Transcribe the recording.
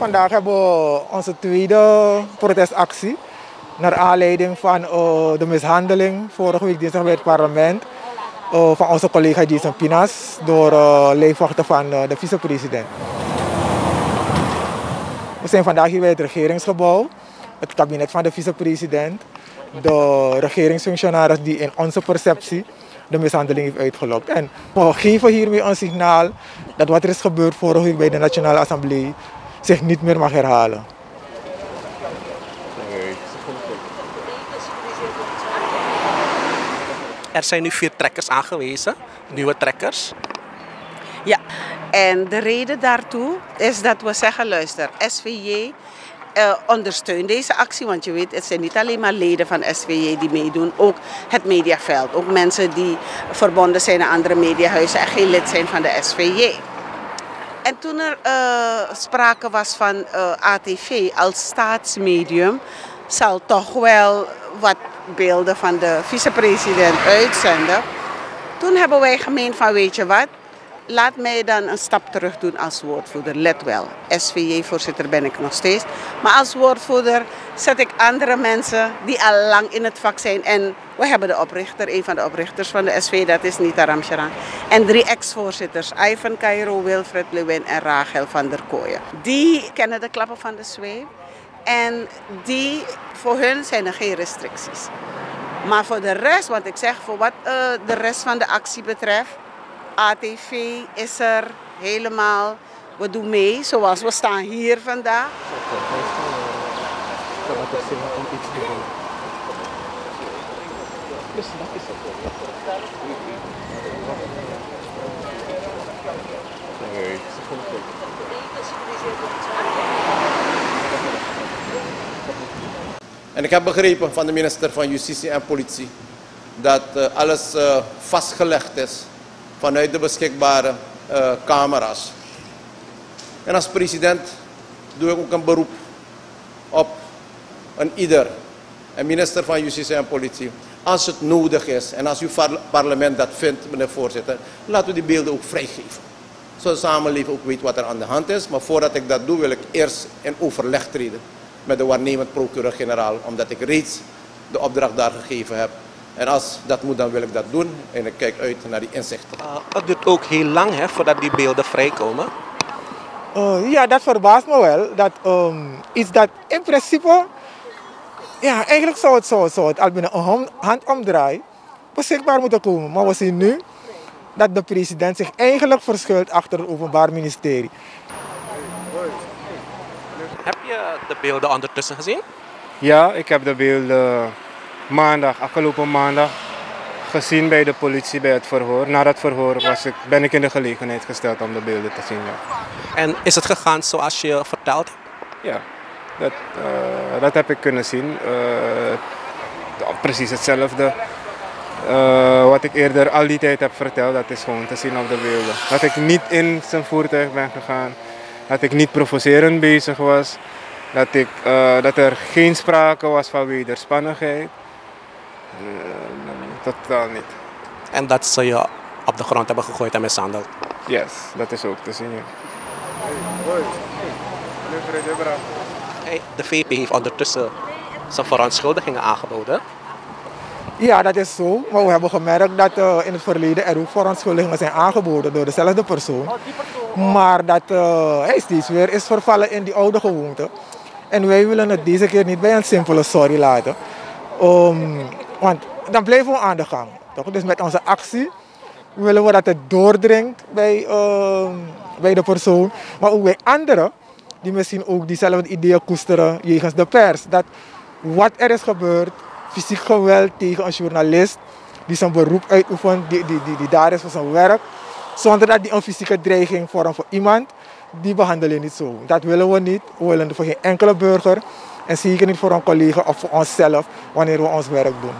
Vandaag hebben we onze tweede protestactie. Naar aanleiding van uh, de mishandeling vorige week dinsdag bij het parlement. Uh, van onze collega Jason Pinas door uh, leefwachten van de vicepresident. We zijn vandaag hier bij het regeringsgebouw. Het kabinet van de vicepresident. De regeringsfunctionaris die in onze perceptie de mishandeling heeft uitgelokt. En we geven hiermee een signaal dat wat er is gebeurd vorige week bij de Nationale Assemblée zich niet meer mag herhalen. Er zijn nu vier trekkers aangewezen, nieuwe trekkers. Ja, en de reden daartoe is dat we zeggen, luister, SVJ ondersteunt deze actie. Want je weet, het zijn niet alleen maar leden van SVJ die meedoen, ook het mediaveld. Ook mensen die verbonden zijn aan andere mediahuizen en geen lid zijn van de SVJ. En toen er uh, sprake was van uh, ATV als staatsmedium, zal toch wel wat beelden van de vicepresident uitzenden. Toen hebben wij gemeend van weet je wat, laat mij dan een stap terug doen als woordvoerder. Let wel, SVJ-voorzitter ben ik nog steeds. Maar als woordvoerder zet ik andere mensen die al lang in het vak zijn. En we hebben de oprichter, een van de oprichters van de SV, dat is Nita Ramcharan. En drie ex-voorzitters, Ivan Cairo, Wilfred Lewin en Rachel van der Kooijen. Die kennen de klappen van de zweep. En die, voor hun zijn er geen restricties. Maar voor de rest, want ik zeg voor wat uh, de rest van de actie betreft, ATV is er helemaal. We doen mee zoals we staan hier vandaag. En ik heb begrepen van de minister van Justitie en Politie dat uh, alles uh, vastgelegd is vanuit de beschikbare uh, camera's. En als president doe ik ook een beroep op een ieder, een minister van Justitie en Politie. Als het nodig is en als uw parlement dat vindt, meneer voorzitter, laten we die beelden ook vrijgeven. Zodat de samenleving ook weet wat er aan de hand is. Maar voordat ik dat doe, wil ik eerst in overleg treden met de waarnemend procureur-generaal, omdat ik reeds de opdracht daar gegeven heb en als dat moet, dan wil ik dat doen. En ik kijk uit naar die inzichten. Uh, het duurt ook heel lang hè, voordat die beelden vrijkomen. Uh, ja, dat verbaast me wel. Dat um, iets dat in principe... Ja, eigenlijk zou het, zo, zou het al binnen een handomdraai beschikbaar moeten komen. Maar we zien nu dat de president zich eigenlijk verschuilt achter het Openbaar Ministerie. Heb je de beelden ondertussen gezien? Ja, ik heb de beelden maandag, afgelopen maandag, gezien bij de politie bij het verhoor. Na dat verhoor was ik, ben ik in de gelegenheid gesteld om de beelden te zien. Ja. En is het gegaan zoals je verteld hebt? Ja, dat, uh, dat heb ik kunnen zien. Uh, precies hetzelfde. Uh, wat ik eerder al die tijd heb verteld, dat is gewoon te zien op de beelden. Dat ik niet in zijn voertuig ben gegaan, dat ik niet provocerend bezig was, dat, ik, dat er geen sprake was van wederspannigheid. Uh, totaal niet. En dat ze je op de grond hebben gegooid en mishandeld? Yes, dat is ook te zien. Ja. Hey, de VP heeft ondertussen zijn verontschuldigingen aangeboden. Ja, dat is zo. Maar we hebben gemerkt dat uh, in het verleden er ook verontschuldigingen zijn aangeboden door dezelfde persoon. Maar dat uh, hij steeds weer is vervallen in die oude gewoonte. En wij willen het deze keer niet bij een simpele sorry laten. Um, want dan blijven we aan de gang. Toch? Dus met onze actie willen we dat het doordringt bij, uh, bij de persoon. Maar ook bij anderen die misschien ook diezelfde ideeën koesteren jegens de pers. Dat wat er is gebeurd, fysiek geweld tegen een journalist die zijn beroep uitoefent, die, die, die, daar is voor zijn werk. Zonder dat die een fysieke dreiging vormt voor iemand, die behandelen niet zo. Dat willen we niet. We willen voor geen enkele burger. En zeker niet voor een collega of voor onszelf wanneer we ons werk doen.